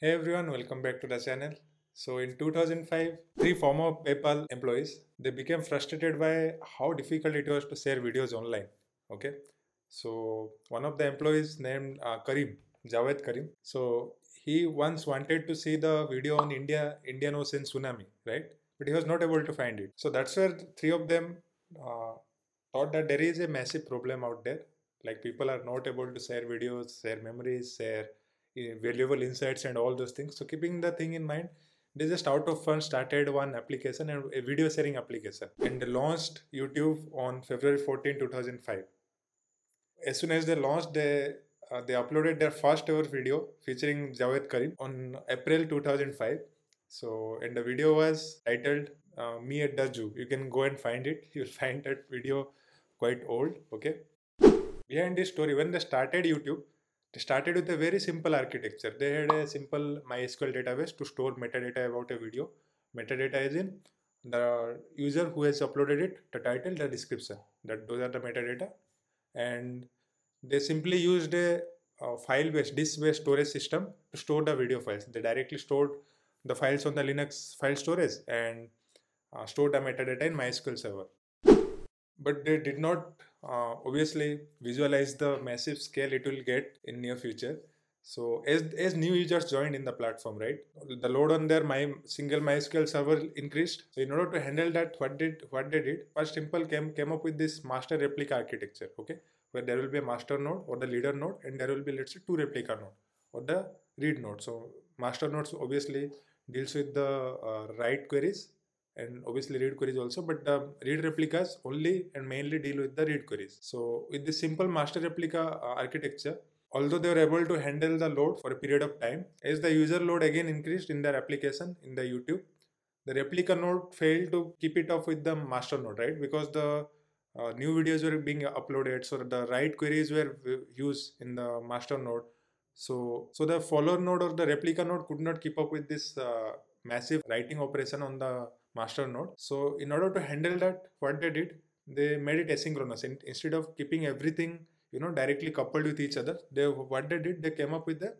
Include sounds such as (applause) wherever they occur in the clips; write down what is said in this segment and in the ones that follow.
Hey everyone, welcome back to the channel. So in 2005, three former PayPal employees they became frustrated by how difficult it was to share videos online. Okay, so one of the employees named uh, Karim Jawed Karim. So he once wanted to see the video on India Indian Ocean tsunami, right? But he was not able to find it. So that's where three of them uh, thought that there is a massive problem out there. Like people are not able to share videos, share memories, share valuable insights, and all those things. So keeping the thing in mind, they just out of fun started one application and a video sharing application and launched YouTube on February 14, 2005. As soon as they launched, they uh, they uploaded their first ever video featuring Jawed Karim on April 2005. So, and the video was titled uh, "Me at the Zoo." You can go and find it. (laughs) You'll find that video quite old. Okay. Behind this story, when they started YouTube, they started with a very simple architecture. They had a simple MySQL database to store metadata about a video. Metadata is in the user who has uploaded it, the title, the description. That those are the metadata, and they simply used a uh, file-based, disk-based storage system to store the video files. They directly stored the files on the Linux file storage and uh, stored the metadata in MySQL server. But they did not uh, obviously visualize the massive scale it will get in near future. So as, as new users joined in the platform, right, the load on their my single MySQL server increased. So in order to handle that, what did what they did? First, Simple came came up with this master replica architecture. Okay, where there will be a master node or the leader node and there will be let's say two replica node or the read node so master nodes obviously deals with the uh, write queries and obviously read queries also but the read replicas only and mainly deal with the read queries. So with this simple master replica uh, architecture although they were able to handle the load for a period of time as the user load again increased in their application in the youtube the replica node failed to keep it up with the master node right? Because the uh, new videos were being uploaded so the write queries were used in the master node. So so the follower node or the replica node could not keep up with this uh, massive writing operation on the master node. So in order to handle that what they did they made it asynchronous. In, instead of keeping everything you know directly coupled with each other they what they did they came up with the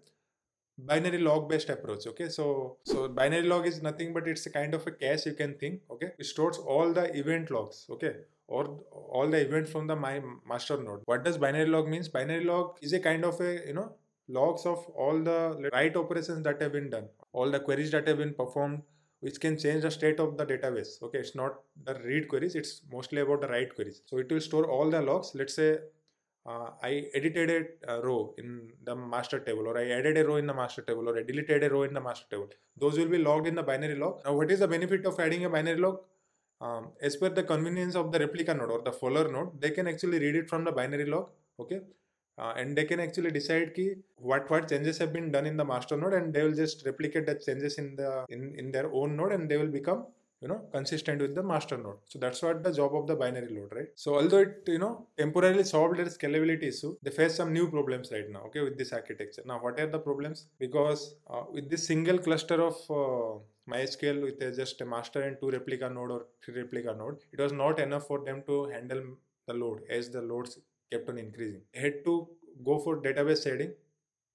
binary log based approach okay? So so binary log is nothing but it's a kind of a cache you can think okay? It stores all the event logs okay? Or all the events from the my master node. What does binary log means? Binary log is a kind of a you know logs of all the write operations that have been done. All the queries that have been performed which can change the state of the database okay it's not the read queries it's mostly about the write queries so it will store all the logs let's say uh, I edited a, row in the master table or I added a row in the master table or I deleted a row in the master table. Those will be logged in the binary log. Now what is the benefit of adding a binary log? Um, as per the convenience of the replica node or the follower node, they can actually read it from the binary log. Okay. Uh, and they can actually decide ki what what changes have been done in the master node and they will just replicate the changes in the in, in their own node and they will become you know consistent with the master node. So that's what the job of the binary load right? So although it you know temporarily solved their scalability issue they face some new problems right now okay with this architecture. Now what are the problems? Because uh, with this single cluster of uh, mysql with a, just a master and two replica node or three replica node it was not enough for them to handle the load as the loads kept on increasing. Had to go for database sharding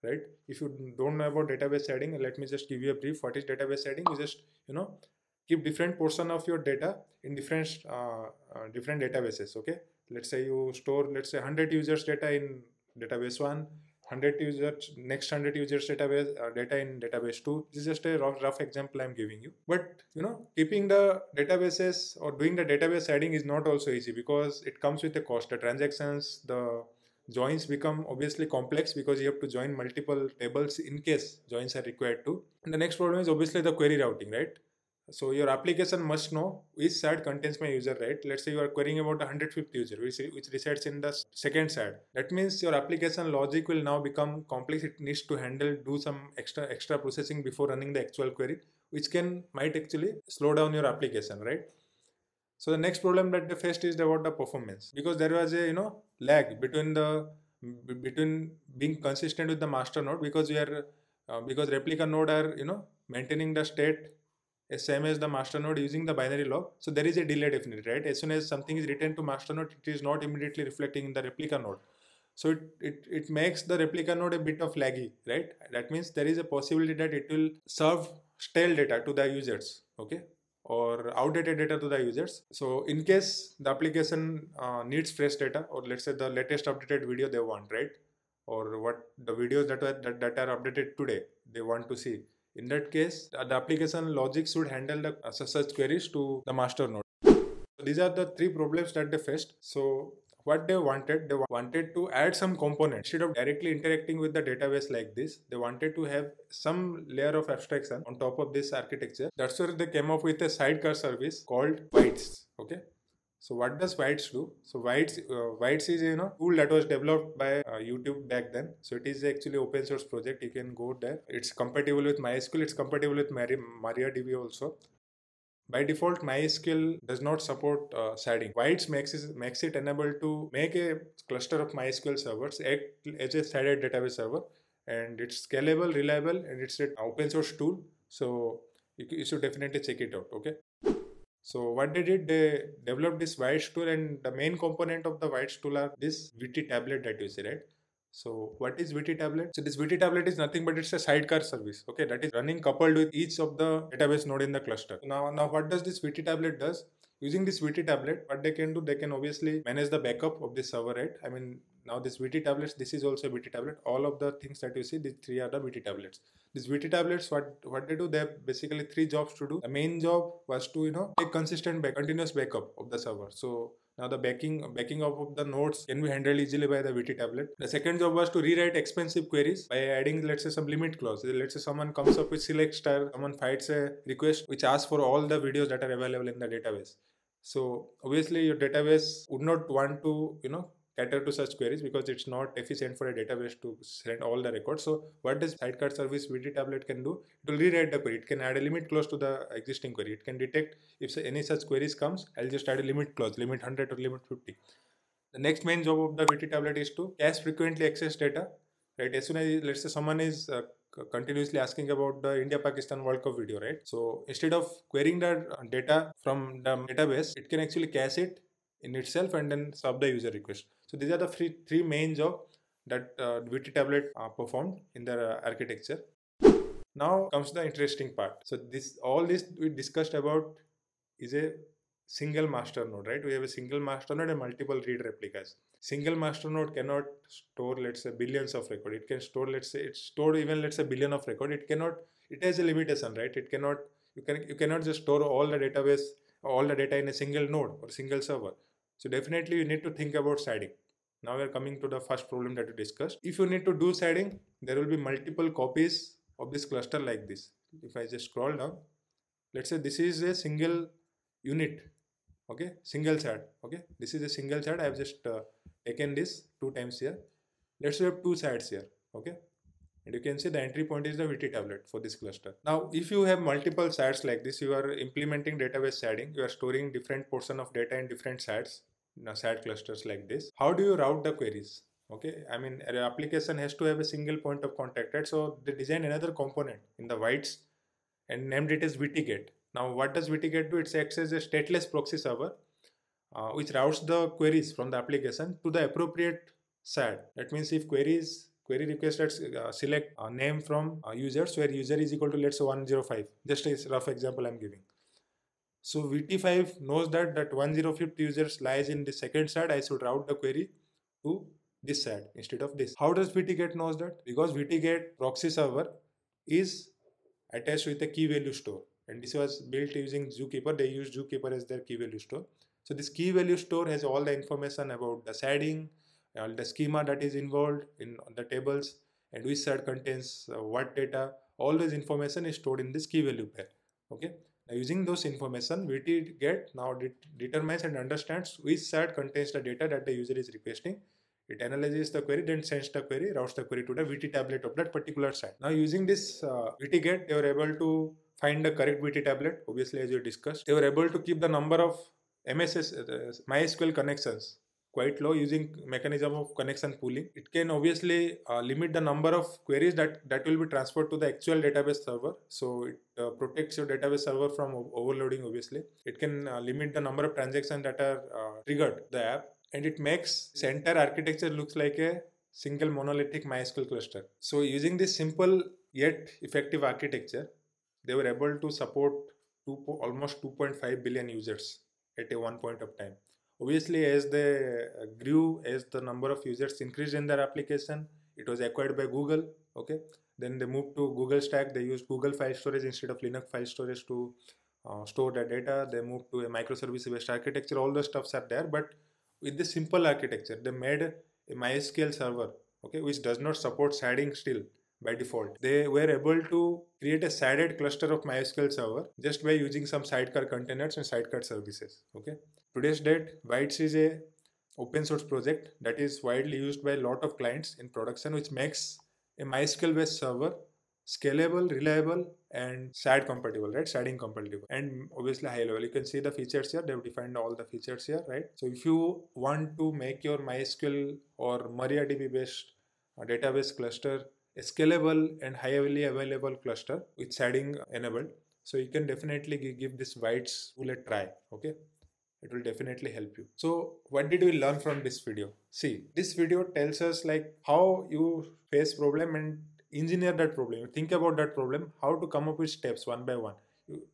right? If you don't know about database sharding let me just give you a brief. What is database sharding you just you know keep different portion of your data in different uh, uh, different databases okay? Let's say you store let's say 100 users data in database 1 100 users next 100 users database uh, data in database 2 this is just a rough, rough example i'm giving you. But you know keeping the databases or doing the database sharding is not also easy because it comes with a cost. The transactions the joins become obviously complex because you have to join multiple tables in case joins are required to. And the next problem is obviously the query routing right so your application must know which shard contains my user, right? Let's say you are querying about 150 user, which, which resides in the second shard. That means your application logic will now become complex. It needs to handle, do some extra extra processing before running the actual query, which can might actually slow down your application, right? So the next problem that they faced is about the performance because there was a you know lag between the between being consistent with the master node because we are uh, because replica node are you know maintaining the state same as the master node using the binary log. So there is a delay definitely, right? As soon as something is written to master node, it is not immediately reflecting in the replica node. So it, it, it makes the replica node a bit of laggy, right? That means there is a possibility that it will serve stale data to the users, okay? Or outdated data to the users. So in case the application uh, needs fresh data, or let's say the latest updated video they want, right? Or what the videos that are that, that are updated today they want to see. In that case, the application logic should handle the uh, such queries to the master node. So these are the three problems that they faced. So what they wanted they wanted to add some component instead of directly interacting with the database like this they wanted to have some layer of abstraction on top of this architecture that's where they came up with a sidecar service called Vitess okay so what does Vitess do? So Vitess, uh, Vitess is you know tool that was developed by uh, YouTube back then. So it is actually open source project. You can go there. It's compatible with MySQL. It's compatible with MariaDB also. By default, MySQL does not support uh, sharding. Vitess makes it, makes it enable to make a cluster of MySQL servers act as a sharded database server, and it's scalable, reliable, and it's an open source tool. So you, you should definitely check it out. Okay. So what they did, they developed this Vitess tool, and the main component of the Vitess tool are this VT tablet that you see, right? So what is VT tablet? So this VT tablet is nothing but it's a sidecar service. Okay, that is running coupled with each of the database node in the cluster. Now, now what does this VT tablet does? Using this VT tablet, what they can do, they can obviously manage the backup of the server, right? I mean, now this VT tablets, this is also a VT tablet. All of the things that you see, these three are the VT tablets. These VT tablets, what what they do, they have basically three jobs to do. The main job was to you know take consistent back, continuous backup of the server. So now the backing backing up of the nodes can be handled easily by the VT tablet. The second job was to rewrite expensive queries by adding let's say some limit clause. Let's say someone comes up with select star, someone fights a request which asks for all the videos that are available in the database. So obviously your database would not want to you know cater to such queries because it's not efficient for a database to send all the records. So what does sidecar service VT tablet can do? It will rewrite the query. It can add a limit clause to the existing query. It can detect if any such queries comes, I'll just add a limit clause, limit 100 or limit 50. The next main job of the VT tablet is to cache frequently accessed data. Right, as soon as let's say someone is uh, continuously asking about the India Pakistan World Cup video, right? So instead of querying the data from the database, it can actually cache it in itself and then sub the user request. So these are the three, three main job that uh, VT tablet uh, performed in uh, architecture. Now comes the interesting part. So this all this we discussed about is a single master node, right? We have a single master node and multiple read replicas. Single master node cannot store, let's say, billions of record. It can store, let's say, it's stored even, let's say, billion of record. It cannot. It has a limitation, right? It cannot. You can you cannot just store all the database, all the data in a single node or single server. So definitely you need to think about sharding. Now we are coming to the first problem that we discussed. If you need to do sharding, there will be multiple copies of this cluster like this. If I just scroll down, let's say this is a single unit, okay, single shard, okay. This is a single shard. I have just uh, taken this two times here. Let's have two shards here, okay. And you can see the entry point is the VT tablet for this cluster. Now, if you have multiple shards like this, you are implementing database sharding. You are storing different portion of data in different sides shards shard clusters like this. How do you route the queries? Okay, I mean, an application has to have a single point of contact, right? So they design another component in the Vitess and named it as VTGate. Now, what does VTGate do? It acts as a stateless proxy server, uh, which routes the queries from the application to the appropriate shard. That means if queries query request uh, select a name from uh, users where user is equal to let's say 105 just a rough example i'm giving so VT5 knows that that 105th users lies in the second side. I should route the query to this side instead of this. How does VTGate knows that? Because VTGate proxy server is attached with a key value store. And this was built using Zookeeper. They use Zookeeper as their key value store. So this key value store has all the information about the sharding, all the schema that is involved in the tables, and which shard contains uh, what data. All this information is stored in this key value pair. Okay. Now using those information, VTGate now det determines and understands which shard contains the data that the user is requesting. It analyzes the query, then sends the query, routes the query to the VT tablet of that particular site. Now using this uh, VTGate, they were able to find the correct VT tablet, obviously as you discussed. They were able to keep the number of MSS, uh, MySQL connections quite low using mechanism of connection pooling. It can obviously uh, limit the number of queries that, that will be transferred to the actual database server. So it uh, protects your database server from overloading obviously. It can uh, limit the number of transactions that are uh, triggered the app and it makes this entire architecture looks like a single monolithic MySQL cluster. So using this simple yet effective architecture, they were able to support two, almost 2.5 billion users at a one point of time. Obviously, as they uh, grew, as the number of users increased in their application, it was acquired by Google. Okay, then they moved to Google Stack. They used Google file storage instead of Linux file storage to uh, store their data. They moved to a microservice-based architecture. All the stuffs are there, but with the simple architecture, they made a MySQL server, okay, which does not support sharding still by default. They were able to create a sharded cluster of MySQL server just by using some sidecar containers and sidecar services. Okay. Today's date, Vitess is a open source project that is widely used by a lot of clients in production, which makes a MySQL based server scalable, reliable, and shard compatible, right? Sharding compatible, and obviously high level. You can see the features here. They've defined all the features here, right? So if you want to make your MySQL or MariaDB based database cluster scalable and highly available cluster with sharding enabled, so you can definitely give this Vitess tool a try. Okay? It will definitely help you. So what did we learn from this video? See this video tells us like how you face problem and engineer that problem. Think about that problem how to come up with steps one by one.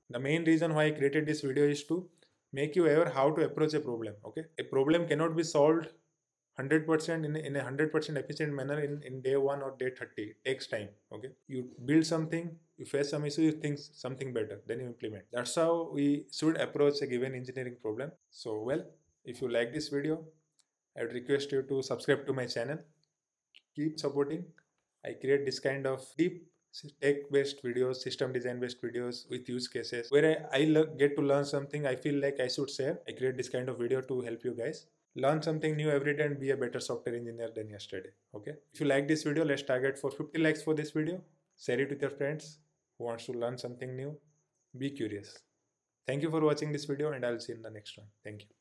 The main reason why i created this video is to make you aware how to approach a problem okay? A problem cannot be solved 100% in, in a 100% efficient manner in, in day 1 or day 30 it takes time okay? You build something you face some issue you think something better then you implement. That's how we should approach a given engineering problem. So well if you like this video i would request you to subscribe to my channel. Keep supporting. I create this kind of deep tech based videos, system design based videos with use cases. Where I, I get to learn something I feel like I should share. I create this kind of video to help you guys learn something new every day and be a better software engineer than yesterday. Okay. If you like this video, let's target for 50 likes for this video. Share it with your friends who wants to learn something new. Be curious. Thank you for watching this video and I'll see you in the next one. Thank you.